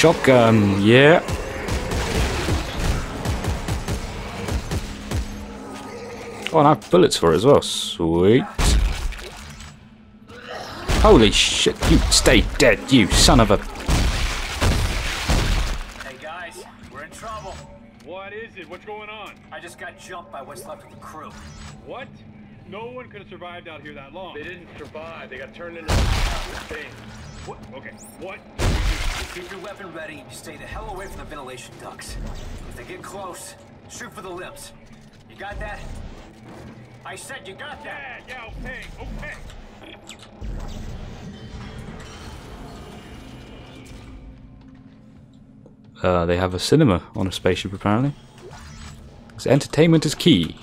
shotgun, um, yeah. Oh, and I have bullets for it as well. Sweet. Holy shit, you stay dead, you son of a... Hey guys, we're in trouble. What is it? What's going on? I just got jumped by what's left of the crew. What? No one could have survived out here that long. They didn't survive. They got turned into things. What? Okay. What? You keep your weapon ready and you stay the hell away from the ventilation ducts. If they get close, shoot for the lips. You got that? I said you got that! Yeah, yeah, okay, okay. Uh, they have a cinema on a spaceship apparently. 'Cause entertainment is key.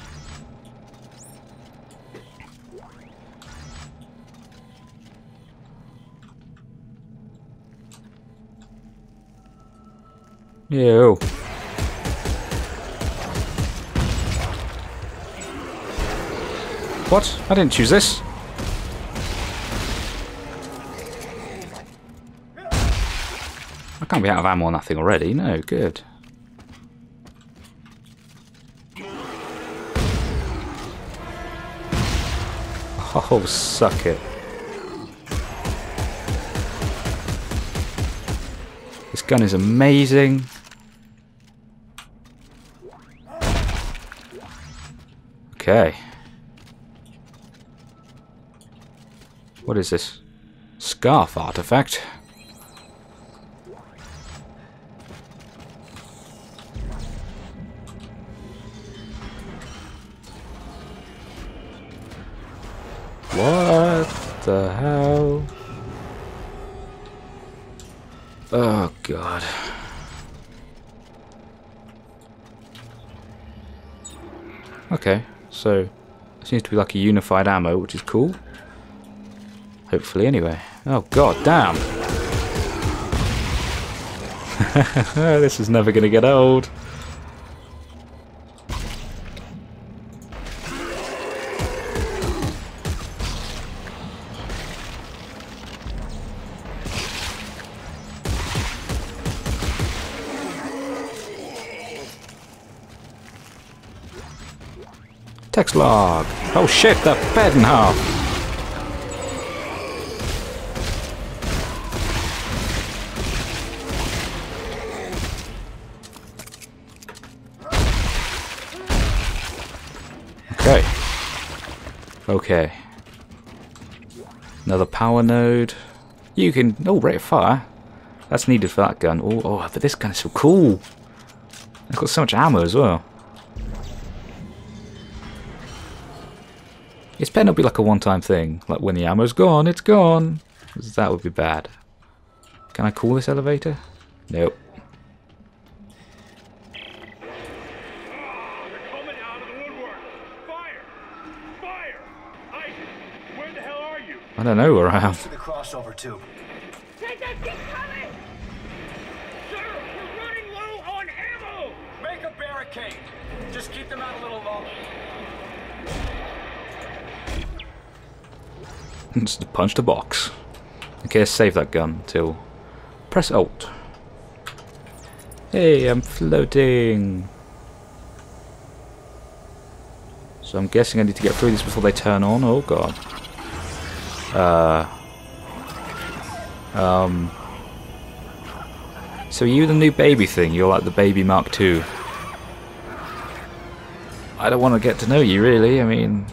Yo. What? I didn't choose this. I can't be out of ammo or nothing already. No, good. Oh, suck it. This gun is amazing. Okay. What is this? SCAF artifact? What the hell? Oh god. Okay, so it seems to be like a unified ammo, which is cool. Hopefully, anyway. Oh god, damn! this is never gonna get old. Text log. Oh shit, the bed in half. Okay. Okay. Another power node. You can... Oh, rate of fire. That's needed for that gun. Oh, oh, but this gun is so cool. It's got so much ammo as well. It's better not be like a one-time thing. Like when the ammo's gone, it's gone. That would be bad. Can I call this elevator? Nope. They're coming out of the woodwork. Fire! Fire! Isaac, where the hell are you? I don't know where I am. To the crossover tube. Take that keep coming! Sir, we're running low on ammo! Make a barricade. Just keep them out a little longer. Just punch the box. Okay, save that gun till... Press Alt. Hey, I'm floating. So I'm guessing I need to get through this before they turn on. Oh god. Uh. Um. So you the new baby thing? You're like the baby Mark II. I don't want to get to know you really. I mean,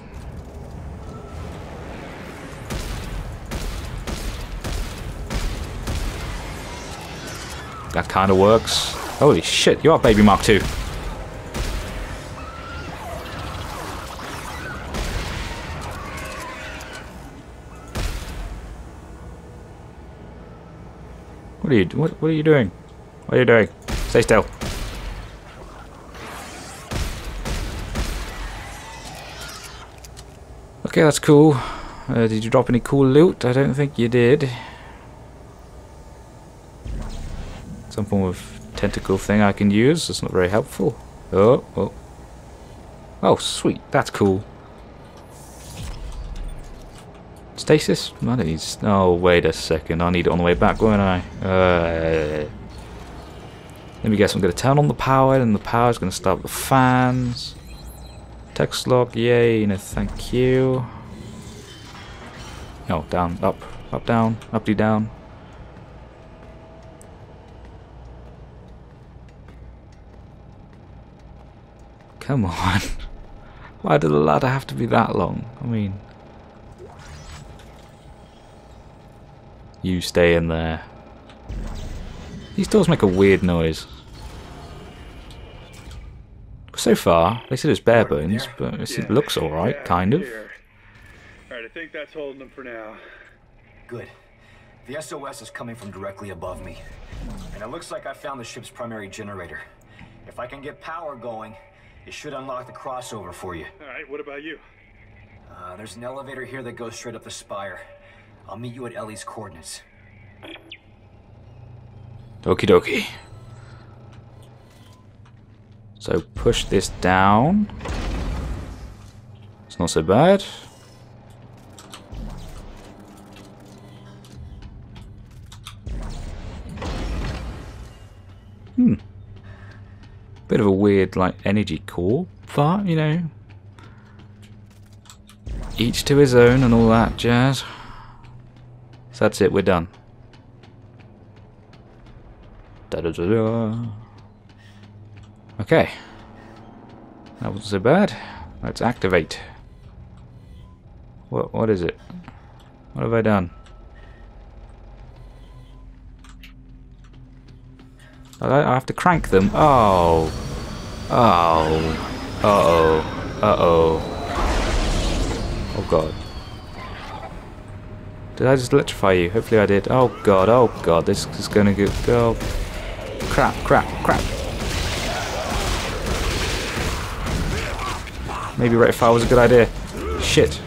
That kind of works. Holy shit, you are Baby Mark II. What are you what, what are you doing? What are you doing? Stay still. Okay, that's cool. Uh, did you drop any cool loot? I don't think you did. Some form of tentacle thing I can use. It's not very helpful. Oh, oh. Oh, sweet. That's cool. Stasis? I need... Oh, wait a second. I need it on the way back, won't I? Uh, Let me guess, I'm going to turn on the power, and the power's going to start the fans. Text log, yay, no thank you. No, down, up, up, down, up, down. Come on. Why did the ladder have to be that long? I mean... You stay in there. These doors make a weird noise. So far, they said it's bare bones, but it looks alright, Yeah, kind of. All right, I think that's holding them for now. Good. The SOS is coming from directly above me. And it looks like I found the ship's primary generator. If I can get power going, it should unlock the crossover for you. All right, what about you? Uh, there's an elevator here that goes straight up the spire. I'll meet you at Ellie's coordinates. Okie dokie. So push this down. It's not so bad. Hmm. Bit of a weird, like, energy core, but, you know. Each to his own and all that jazz. So that's it, we're done. Da -da -da. Okay. That wasn't so bad. Let's activate. What what is it? What have I done? I, have to crank them. Oh. Oh. Uh-oh. Uh-oh. Oh god. Did I just electrify you? Hopefully I did. Oh god, oh god, this is gonna go, go. Crap, crap, crap. Maybe red fire was a good idea. Shit.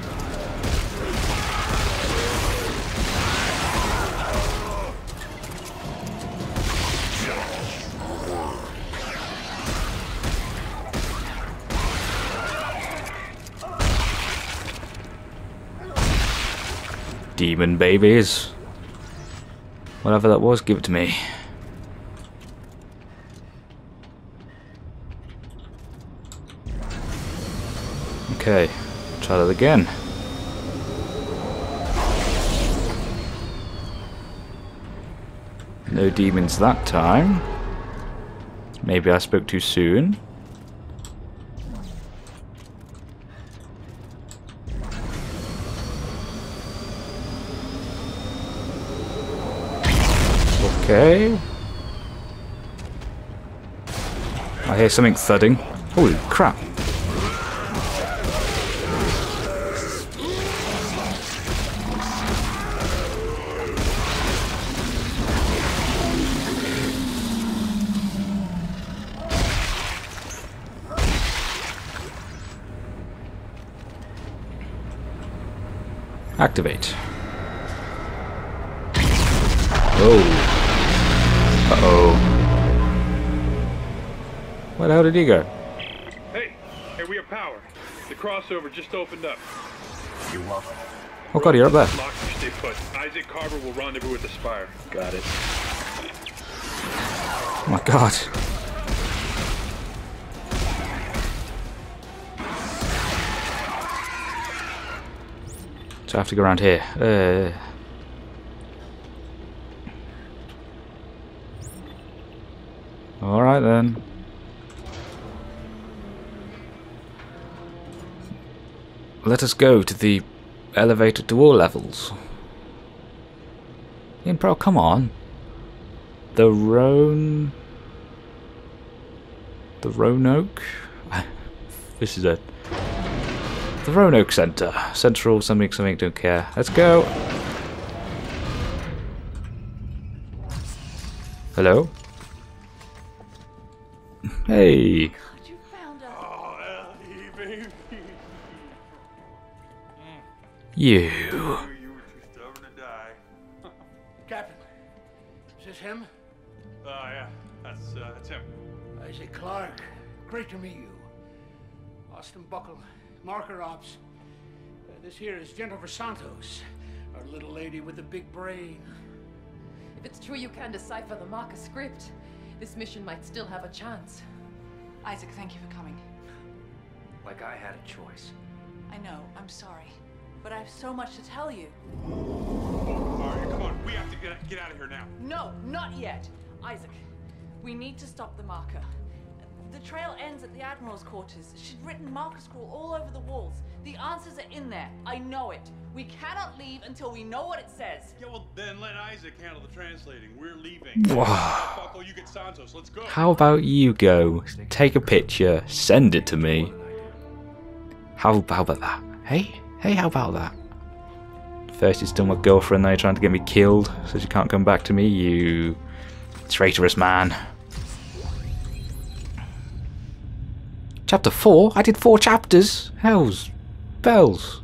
Demon babies. Whatever that was, give it to me. Okay, try that again. No demons that time. Maybe I spoke too soon. Okay. I hear something thudding. Holy crap. Activate. Oh. Uh-oh. Where the hell did he go? Hey, hey, we have power. The crossover just opened up. You're welcome. Oh god, you're up there. Lock, stay put. Isaac Carver will rendezvous with the Spire. Got it. Oh my god. So I have to go around here. Uh. Alright then. Let us go to the elevator to all levels. Ian Pro, come on. The Roan... The Roanoke? this is a... The Roanoke Centre. Central something something, don't care. Let's go! Hello? Hey! You found us. Ellie, baby. You. You were too stubborn to die. Captain, is this him? Oh, yeah. That's, uh, that's him. Isaac Clarke. Great to meet you. Austin Buckell, Marker Ops. Uh, this here is Jennifer Santos, our little lady with the big brain. If it's true you can decipher the Marker script, this mission might still have a chance. Isaac, thank you for coming. Like I had a choice. I know, I'm sorry. But I have so much to tell you. All right, come on. We have to get, get out of here now. No, not yet. Isaac, we need to stop the marker. The trail ends at the Admiral's quarters. She'd written marker scroll all over the walls. The answers are in there. I know it. We cannot leave until we know what it says. Yeah, well, then let Isaac handle the translating. We're leaving. Wow. Buckell, you get Santos. Let's go. How about you go, take a picture, send it to me? How, how about that? Hey? Hey, how about that? First you're still my girlfriend, now you're trying to get me killed so she can't come back to me, you traitorous man. Chapter 4? I did four chapters? Hell's bells.